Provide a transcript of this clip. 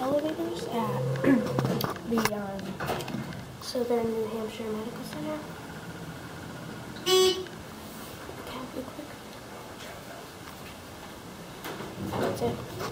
elevators at the um, Southern New Hampshire Medical Center. Okay, be quick. That's it.